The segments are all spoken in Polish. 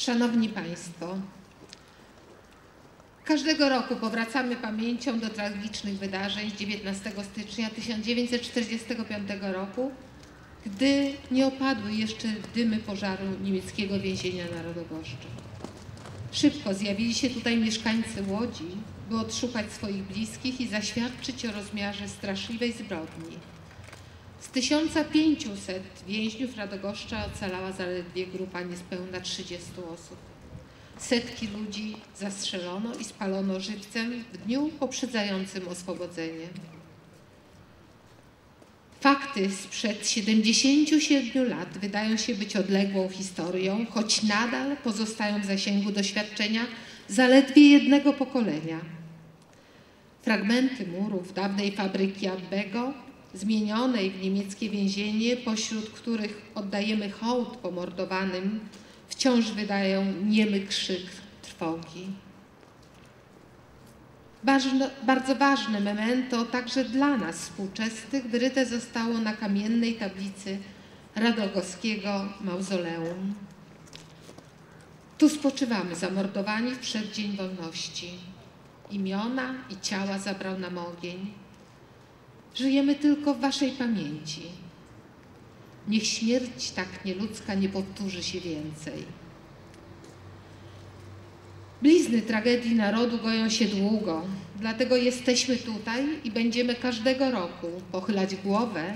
Szanowni Państwo, każdego roku powracamy pamięcią do tragicznych wydarzeń z 19 stycznia 1945 roku, gdy nie opadły jeszcze dymy pożaru niemieckiego więzienia na Rodogoszczu. Szybko zjawili się tutaj mieszkańcy Łodzi, by odszukać swoich bliskich i zaświadczyć o rozmiarze straszliwej zbrodni. Z 1500 więźniów Radogoszcza ocalała zaledwie grupa niespełna 30 osób. Setki ludzi zastrzelono i spalono żywcem w dniu poprzedzającym oswobodzenie. Fakty sprzed 77 lat wydają się być odległą historią, choć nadal pozostają w zasięgu doświadczenia zaledwie jednego pokolenia. Fragmenty murów dawnej fabryki Abbego, zmienionej w niemieckie więzienie, pośród których oddajemy hołd pomordowanym, wciąż wydają niemy krzyk trwogi. Ważne, bardzo ważne memento także dla nas współczesnych wyryte zostało na kamiennej tablicy Radogowskiego mauzoleum. Tu spoczywamy zamordowani w przeddzień wolności. Imiona i ciała zabrał nam ogień. Żyjemy tylko w waszej pamięci. Niech śmierć tak nieludzka nie powtórzy się więcej. Blizny tragedii narodu goją się długo, dlatego jesteśmy tutaj i będziemy każdego roku pochylać głowę,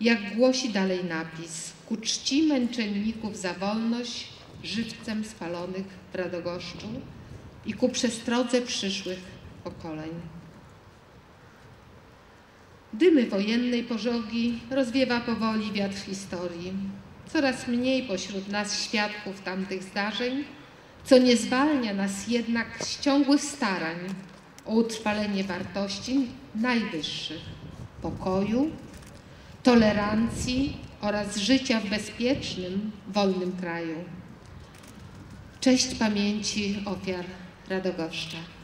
jak głosi dalej napis, ku czci męczenników za wolność żywcem spalonych w Radogoszczu i ku przestrodze przyszłych pokoleń. Dymy wojennej pożogi rozwiewa powoli wiatr historii. Coraz mniej pośród nas świadków tamtych zdarzeń, co nie zwalnia nas jednak z ciągłych starań o utrwalenie wartości najwyższych pokoju, tolerancji oraz życia w bezpiecznym, wolnym kraju. Cześć pamięci ofiar Radogoszcza.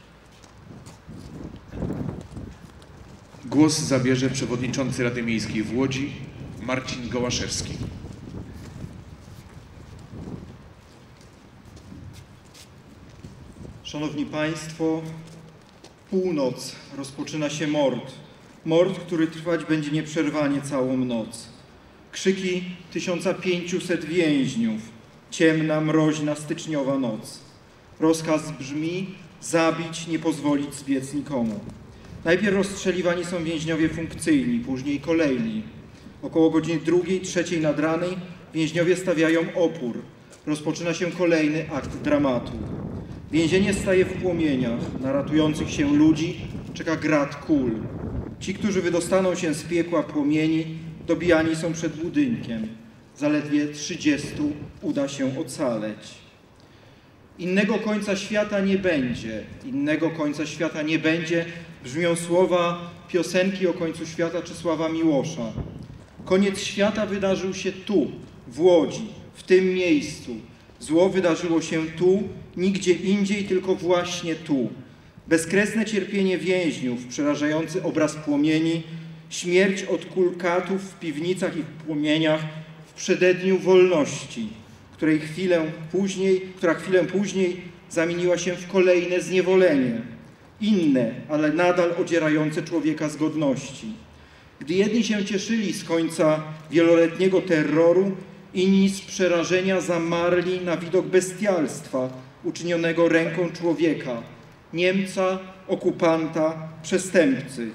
Głos zabierze przewodniczący Rady Miejskiej w Łodzi Marcin Gołaszewski. Szanowni Państwo, północ rozpoczyna się mord. Mord, który trwać będzie nieprzerwanie całą noc. Krzyki 1500 więźniów. Ciemna, mroźna, styczniowa noc. Rozkaz brzmi: zabić, nie pozwolić zbiec nikomu. Najpierw rozstrzeliwani są więźniowie funkcyjni, później kolejni. Około godziny drugiej, trzeciej nad ranej więźniowie stawiają opór. Rozpoczyna się kolejny akt dramatu. Więzienie staje w płomieniach. Na ratujących się ludzi czeka grat kul. Ci, którzy wydostaną się z piekła płomieni, dobijani są przed budynkiem. Zaledwie trzydziestu uda się ocaleć. Innego końca świata nie będzie. Innego końca świata nie będzie. Brzmią słowa piosenki o końcu świata Czesława Miłosza. Koniec świata wydarzył się tu, w Łodzi, w tym miejscu. Zło wydarzyło się tu, nigdzie indziej, tylko właśnie tu. Bezkresne cierpienie więźniów, przerażający obraz płomieni, śmierć od kulkatów w piwnicach i w płomieniach w przededniu wolności, której chwilę później, która chwilę później zamieniła się w kolejne zniewolenie, inne, ale nadal odzierające człowieka z godności. Gdy jedni się cieszyli z końca wieloletniego terroru, inni z przerażenia zamarli na widok bestialstwa uczynionego ręką człowieka, Niemca, okupanta, przestępcy.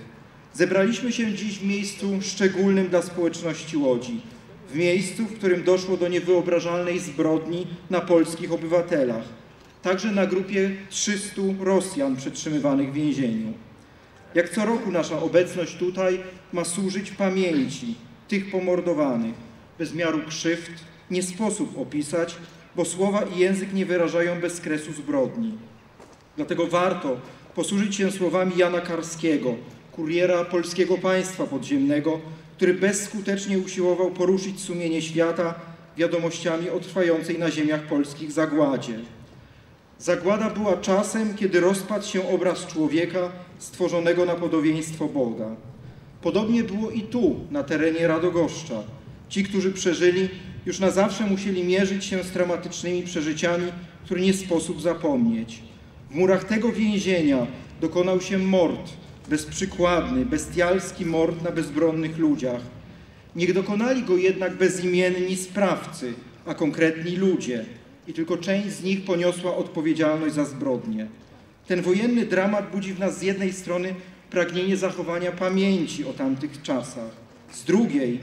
Zebraliśmy się dziś w miejscu szczególnym dla społeczności Łodzi, w miejscu, w którym doszło do niewyobrażalnej zbrodni na polskich obywatelach, także na grupie 300 Rosjan przetrzymywanych w więzieniu. Jak co roku nasza obecność tutaj ma służyć pamięci tych pomordowanych. Bez miaru krzywd nie sposób opisać, bo słowa i język nie wyrażają bezkresu zbrodni. Dlatego warto posłużyć się słowami Jana Karskiego, kuriera polskiego państwa podziemnego, który bezskutecznie usiłował poruszyć sumienie świata wiadomościami o trwającej na ziemiach polskich zagładzie. Zagłada była czasem, kiedy rozpadł się obraz człowieka stworzonego na podobieństwo Boga. Podobnie było i tu, na terenie Radogoszcza. Ci, którzy przeżyli, Już na zawsze musieli mierzyć się z traumatycznymi przeżyciami, które nie sposób zapomnieć. W murach tego więzienia dokonał się mord, bezprzykładny, bestialski mord na bezbronnych ludziach. Nie dokonali go jednak bezimienni sprawcy, a konkretni ludzie i tylko część z nich poniosła odpowiedzialność za zbrodnie. Ten wojenny dramat budzi w nas z jednej strony pragnienie zachowania pamięci o tamtych czasach, z drugiej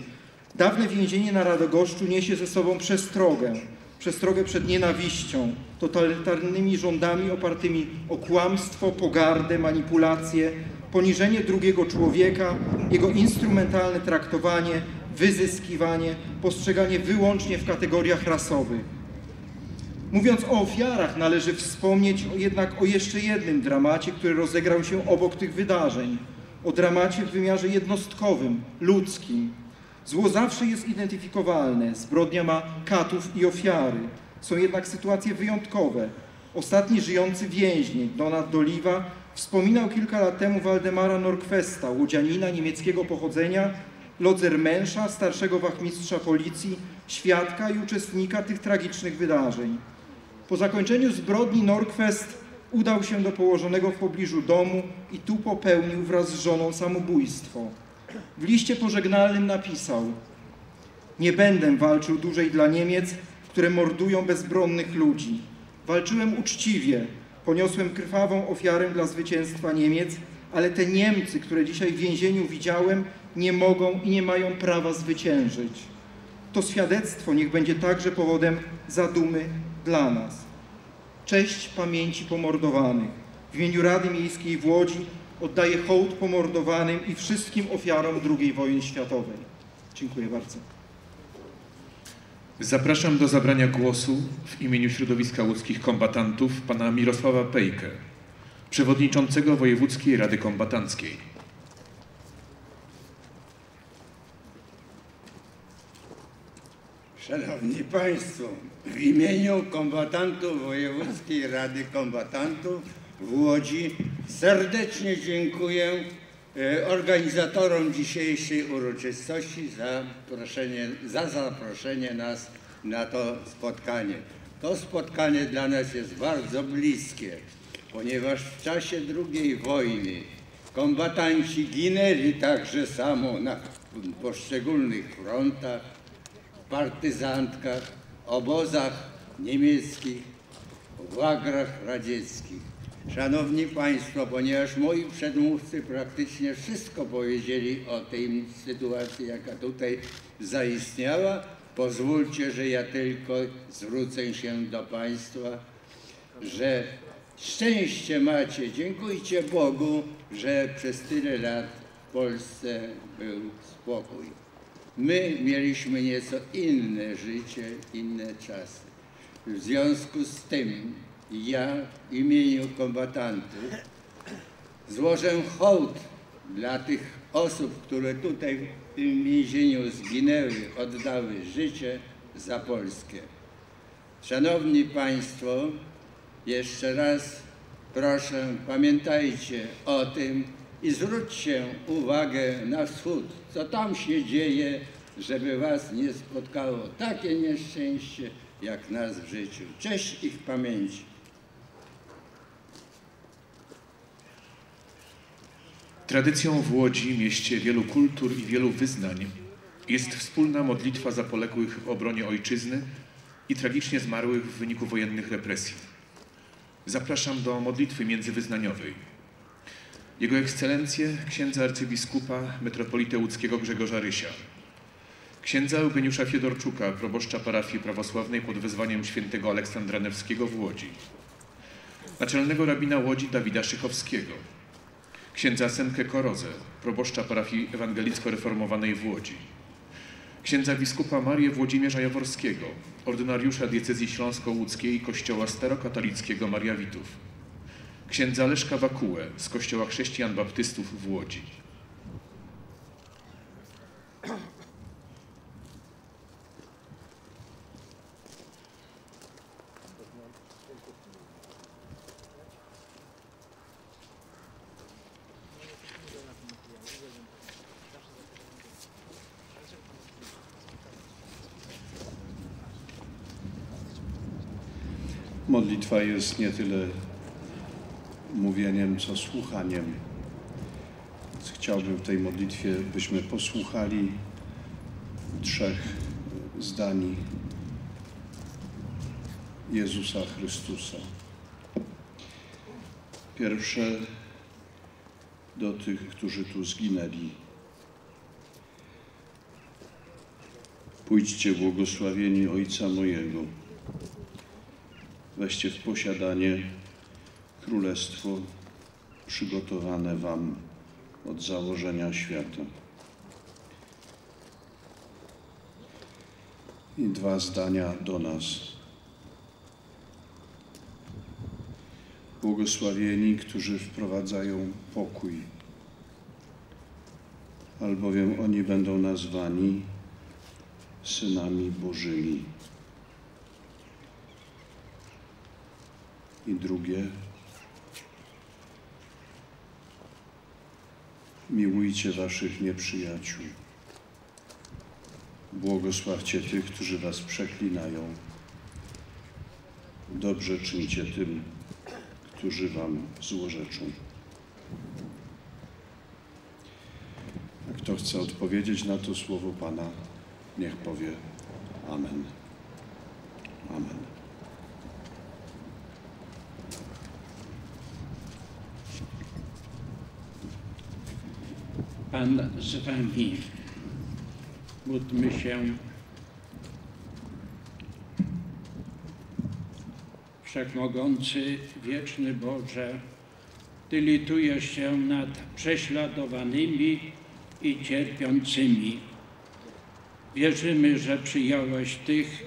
dawne więzienie na Radogoszczu niesie ze sobą przestrogę, przestrogę przed nienawiścią, totalitarnymi rządami opartymi o kłamstwo, pogardę, manipulacje, poniżenie drugiego człowieka, jego instrumentalne traktowanie, wyzyskiwanie, postrzeganie wyłącznie w kategoriach rasowych. Mówiąc o ofiarach, należy wspomnieć jednak o jeszcze jednym dramacie, który rozegrał się obok tych wydarzeń. O dramacie w wymiarze jednostkowym, ludzkim. Zło zawsze jest identyfikowalne, zbrodnia ma katów i ofiary. Są jednak sytuacje wyjątkowe. Ostatni żyjący więźnień, Donat Doliwa, wspominał kilka lat temu Waldemara Norquesta, łodzianina niemieckiego pochodzenia, lodzermensza, starszego wachmistrza policji, świadka i uczestnika tych tragicznych wydarzeń. Po zakończeniu zbrodni Norquest udał się do położonego w pobliżu domu i tu popełnił wraz z żoną samobójstwo. W liście pożegnalnym napisał Nie będę walczył dłużej dla Niemiec, które mordują bezbronnych ludzi. Walczyłem uczciwie, poniosłem krwawą ofiarę dla zwycięstwa Niemiec, ale te Niemcy, które dzisiaj w więzieniu widziałem, nie mogą i nie mają prawa zwyciężyć. To świadectwo niech będzie także powodem zadumy dla nas. Cześć pamięci pomordowanych. W imieniu Rady Miejskiej w Łodzi oddaję hołd pomordowanym i wszystkim ofiarom II wojny światowej. Dziękuję bardzo. Zapraszam do zabrania głosu w imieniu środowiska łódzkich kombatantów pana Mirosława Pejkę, przewodniczącego Wojewódzkiej Rady Kombatanckiej. Szanowni Państwo, w imieniu kombatantów Wojewódzkiej Rady Kombatantów w Łodzi serdecznie dziękuję organizatorom dzisiejszej uroczystości za, proszenie, za zaproszenie nas na to spotkanie. To spotkanie dla nas jest bardzo bliskie, ponieważ w czasie II wojny kombatanci ginęli także samo na poszczególnych frontach, partyzantkach, obozach niemieckich, w łagrach radzieckich. Szanowni Państwo, ponieważ moi przedmówcy praktycznie wszystko powiedzieli o tej sytuacji, jaka tutaj zaistniała, pozwólcie, że ja tylko zwrócę się do Państwa, że szczęście macie, dziękujcie Bogu, że przez tyle lat w Polsce był spokój. My mieliśmy nieco inne życie, inne czasy. W związku z tym ja w imieniu kombatantów złożę hołd dla tych osób, które tutaj w tym więzieniu zginęły, oddały życie za Polskę. Szanowni Państwo, jeszcze raz proszę, pamiętajcie o tym, i zwróćcie uwagę na wschód, co tam się dzieje, żeby was nie spotkało takie nieszczęście, jak nas w życiu. Cześć ich pamięci. Tradycją w Łodzi, mieście wielu kultur i wielu wyznań, jest wspólna modlitwa za poległych w obronie ojczyzny i tragicznie zmarłych w wyniku wojennych represji. Zapraszam do modlitwy międzywyznaniowej. Jego Ekscelencję księdza arcybiskupa metropolitę łódzkiego Grzegorza Rysia, księdza Eugeniusza Fiedorczuka, proboszcza parafii prawosławnej pod wezwaniem świętego Aleksandra Newskiego w Łodzi, naczelnego rabina Łodzi Dawida Szychowskiego, księdza Semkę Korozę, proboszcza parafii ewangelicko-reformowanej w Łodzi, księdza biskupa Marię Włodzimierza Jaworskiego, ordynariusza diecezji śląsko-łódzkiej Kościoła Starokatolickiego Maria Witów, księdza Leszka Wakułę z Kościoła Chrześcijan Baptystów w Łodzi. Modlitwa jest nie tyle mówieniem, co słuchaniem. Chciałbym w tej modlitwie, byśmy posłuchali trzech zdań Jezusa Chrystusa. Pierwsze do tych, którzy tu zginęli. Pójdźcie błogosławieni Ojca mojego. Weźcie w posiadanie królestwo przygotowane Wam od założenia świata. I dwa zdania do nas. Błogosławieni, którzy wprowadzają pokój, albowiem oni będą nazwani synami Bożymi. Drugie, miłujcie waszych nieprzyjaciół. Błogosławcie tych, którzy was przeklinają. Dobrze czyńcie tym, którzy wam złorzeczą. A kto chce odpowiedzieć na to słowo Pana, niech powie Amen. Amen. Pan z Wami. Módlmy się. Wszechmogący, wieczny Boże, Ty litujesz się nad prześladowanymi i cierpiącymi. Wierzymy, że przyjąłeś tych,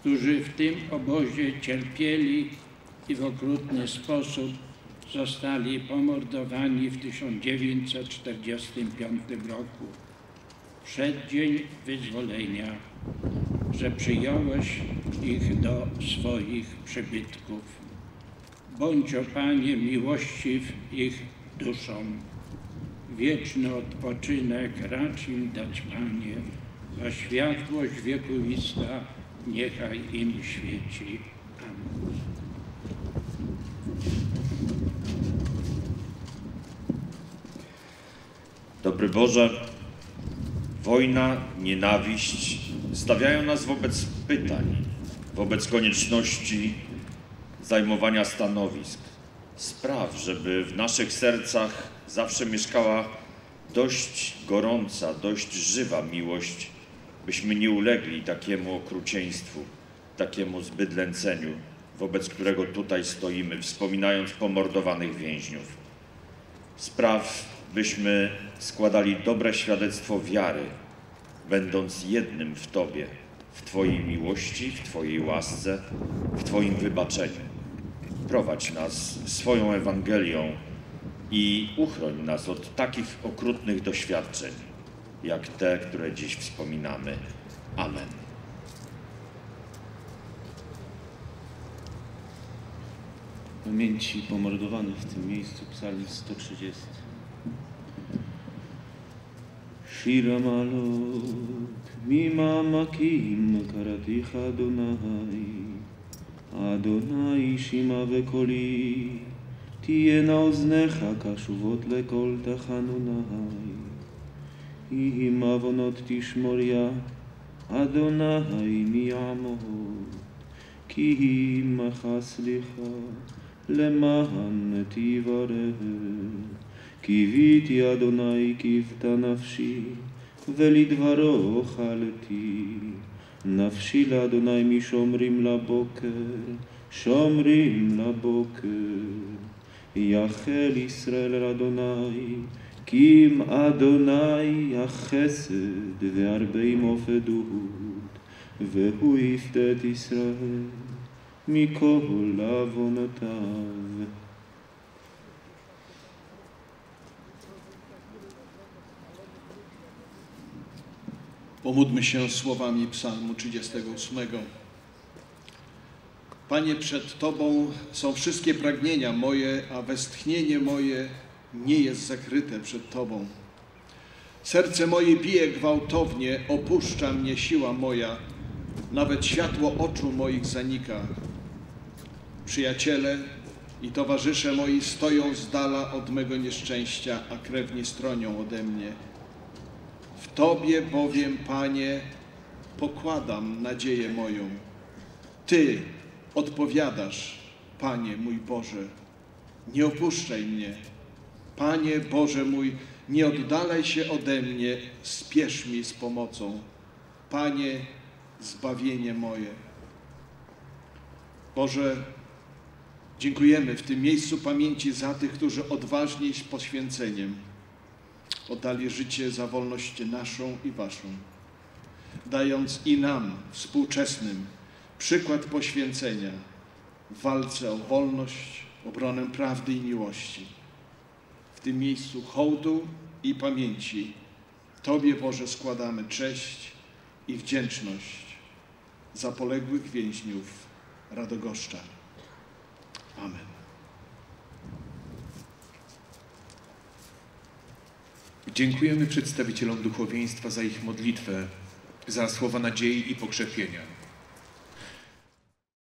którzy w tym obozie cierpieli i w okrutny sposób zostali pomordowani w 1945 roku, przeddzień wyzwolenia, że przyjąłeś ich do swoich przybytków. Bądź, o Panie, miłościw ich duszom. Wieczny odpoczynek racz im dać, Panie, a światłość wiekuista niechaj im świeci. Amen. Dobry Boże, wojna, nienawiść stawiają nas wobec pytań, wobec konieczności zajmowania stanowisk. Spraw, żeby w naszych sercach zawsze mieszkała dość gorąca, dość żywa miłość, byśmy nie ulegli takiemu okrucieństwu, takiemu zbydlęceniu, wobec którego tutaj stoimy, wspominając pomordowanych więźniów. Spraw, byśmy składali dobre świadectwo wiary, będąc jednym w Tobie, w Twojej miłości, w Twojej łasce, w Twoim wybaczeniu. Prowadź nas swoją Ewangelią i uchroń nas od takich okrutnych doświadczeń, jak te, które dziś wspominamy. Amen. pamięci pomordowanych w tym miejscu, psalm 130. שיר המעלות, ממעמקים קראתיך אדוני, אדוני שמע וקולי, תהיינה אוזניך קשובות לכל תחנוני. אם עוונות תשמוריה, אדוני מי יעמוד, כי עמך סליחה, למען תברר. קיוויתי אדוני קיוותה נפשי, ולדברו חלתי. נפשי לאדוני משומרים לבוקר, שומרים לבוקר. יחל ישראל אל אדוני, כי אם אדוני החסד והרבה עמו פדות, והוא יפתה את ישראל מכל עוונותיו. Pomódlmy się słowami Psalmu 38. Panie, przed Tobą są wszystkie pragnienia moje, a westchnienie moje nie jest zakryte przed Tobą. Serce moje bije gwałtownie, opuszcza mnie siła moja, nawet światło oczu moich zanika. Przyjaciele i towarzysze moi stoją z dala od mego nieszczęścia, a krewni stronią ode mnie. W Tobie bowiem, Panie, pokładam nadzieję moją. Ty odpowiadasz, Panie mój Boże, nie opuszczaj mnie. Panie Boże mój, nie oddalaj się ode mnie, spiesz mi z pomocą. Panie, zbawienie moje. Boże, dziękujemy w tym miejscu pamięci za tych, którzy odważnie i z poświęceniem oddali życie za wolność naszą i Waszą, dając i nam, współczesnym, przykład poświęcenia w walce o wolność, obronę prawdy i miłości. W tym miejscu hołdu i pamięci Tobie, Boże, składamy cześć i wdzięczność za poległych więźniów Radogoszcza. Amen. Dziękujemy przedstawicielom duchowieństwa za ich modlitwę, za słowa nadziei i pokrzepienia.